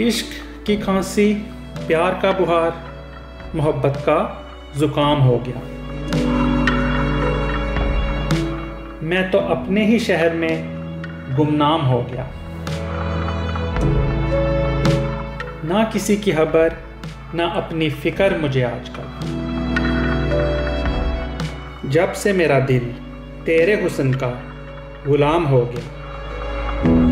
इश्क की खांसी, प्यार का बुहार, मोहब्बत का ज़ुकाम हो गया। मैं तो अपने ही शहर में गुमनाम हो गया। ना किसी की खबर, ना अपनी फ़िक्र मुझे आजकल। जब से मेरा दिल तेरे हुसन का गुलाम हो गया।